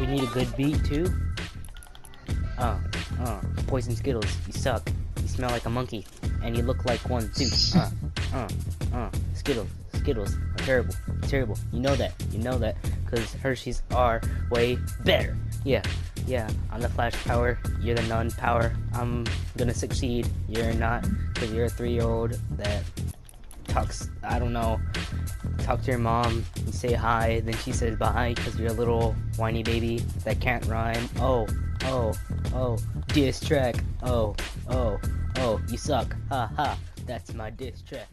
we need a good beat too. Oh, uh, poison Skittles, you suck. You smell like a monkey, and you look like one too. Uh, uh, uh, Skittles, Skittles are terrible, terrible. You know that, you know that, because Hershey's are way better. Yeah, yeah, I'm the Flash power, you're the nun power. I'm gonna succeed, you're not, because you're a three year old that talks, I don't know, talk to your mom and say hi, then she says bye because you're a little whiny baby that can't rhyme. Oh, oh, oh, diss track. Oh, oh, oh, you suck. Ha ha, that's my diss track.